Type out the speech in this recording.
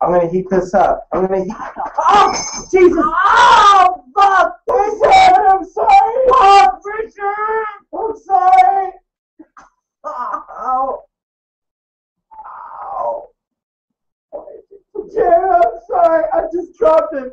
I'm gonna heat this up. I'm gonna heat. Oh, Jesus! Oh, fuck! Richard, I'm sorry. Fuck, Richard! I'm sorry. Ow! Ow. Jeremy, I'm sorry. I just dropped it.